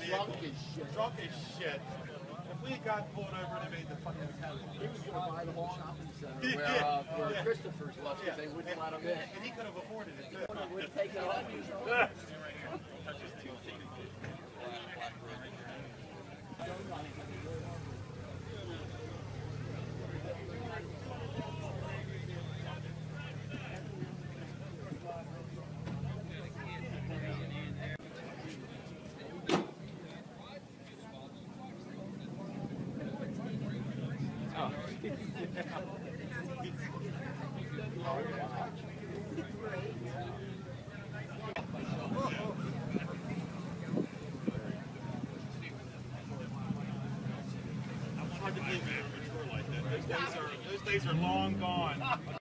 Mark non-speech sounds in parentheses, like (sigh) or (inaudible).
vehicle. Drunk as shit. Drunk as shit. If we had gotten pulled over and made the fucking He was going to buy the whole shopping center (laughs) Yeah, where, uh, where yeah. Christopher's was because they wouldn't let him in. And he could have afforded it too. Wouldn't take it (laughs) those days are long gone.